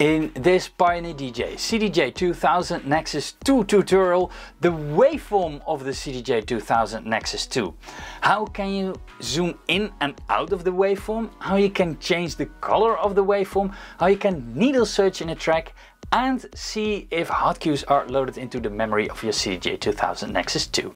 In this Pioneer DJ CDJ 2000 Nexus 2 tutorial, the waveform of the CDJ 2000 Nexus 2. How can you zoom in and out of the waveform, how you can change the color of the waveform, how you can needle search in a track and see if hot cues are loaded into the memory of your CDJ 2000 Nexus 2.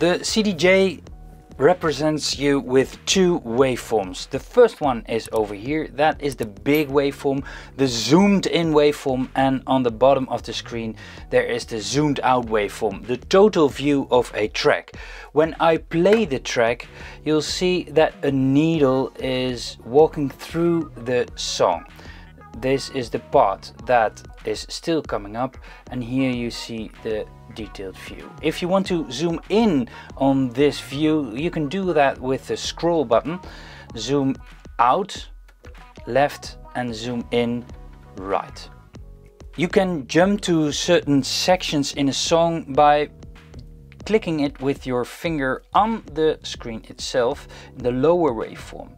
The CDJ represents you with two waveforms. The first one is over here, that is the big waveform, the zoomed in waveform and on the bottom of the screen there is the zoomed out waveform, the total view of a track. When I play the track you'll see that a needle is walking through the song. This is the part that is still coming up and here you see the detailed view. If you want to zoom in on this view, you can do that with the scroll button. Zoom out, left and zoom in, right. You can jump to certain sections in a song by clicking it with your finger on the screen itself in the lower waveform.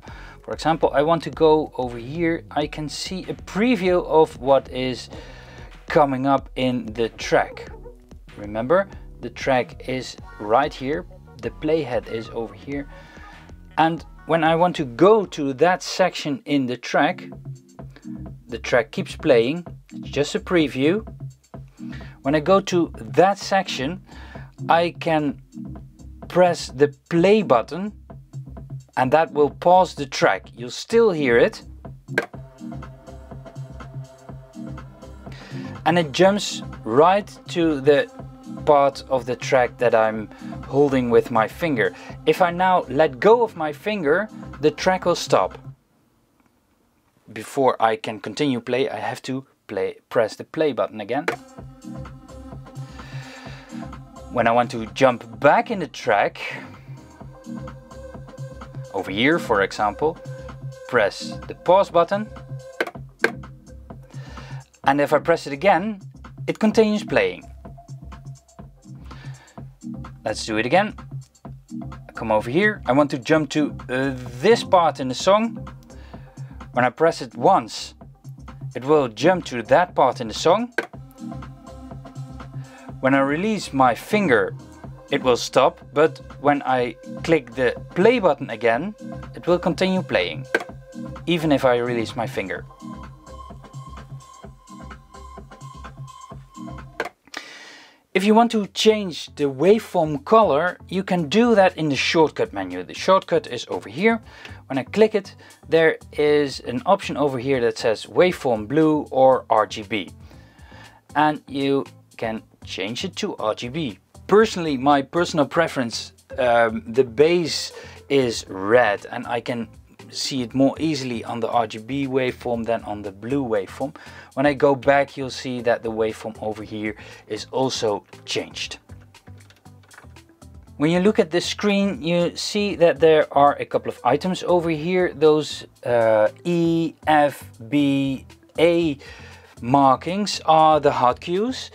For example, I want to go over here. I can see a preview of what is coming up in the track. Remember, the track is right here, the playhead is over here. And when I want to go to that section in the track, the track keeps playing, it's just a preview. When I go to that section, I can press the play button and that will pause the track. You'll still hear it. And it jumps right to the part of the track that I'm holding with my finger. If I now let go of my finger, the track will stop. Before I can continue play, I have to play, press the play button again. When I want to jump back in the track, over here for example, press the pause button and if I press it again, it continues playing. Let's do it again. Come over here. I want to jump to uh, this part in the song. When I press it once, it will jump to that part in the song. When I release my finger, it will stop, but when I click the play button again, it will continue playing, even if I release my finger. If you want to change the waveform color, you can do that in the shortcut menu. The shortcut is over here. When I click it, there is an option over here that says waveform blue or RGB. And you can change it to RGB. Personally, my personal preference, um, the bass is red and I can see it more easily on the RGB waveform than on the blue waveform. When I go back you'll see that the waveform over here is also changed. When you look at the screen you see that there are a couple of items over here. Those uh, E, F, B, A markings are the hot cues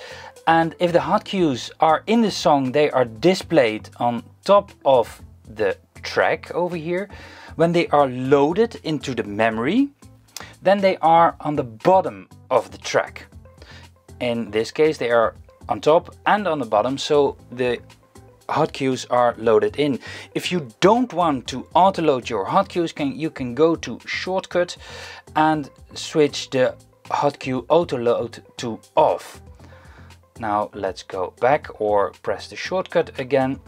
and if the hot cues are in the song they are displayed on top of the track over here when they are loaded into the memory, then they are on the bottom of the track. In this case, they are on top and on the bottom, so the hot cues are loaded in. If you don't want to auto load your hot cues, can, you can go to shortcut and switch the hot cue auto load to off. Now let's go back or press the shortcut again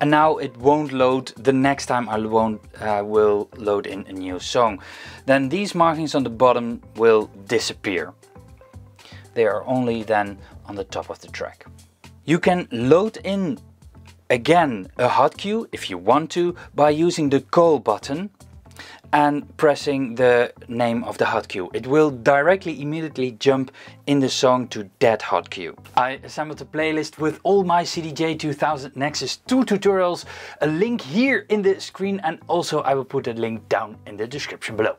and now it won't load the next time I won't, uh, will load in a new song. Then these markings on the bottom will disappear. They are only then on the top of the track. You can load in again a hot cue if you want to by using the call button and pressing the name of the hot cue. It will directly immediately jump in the song to that hot cue. I assembled a playlist with all my CDJ 2000 Nexus 2 tutorials, a link here in the screen and also I will put a link down in the description below.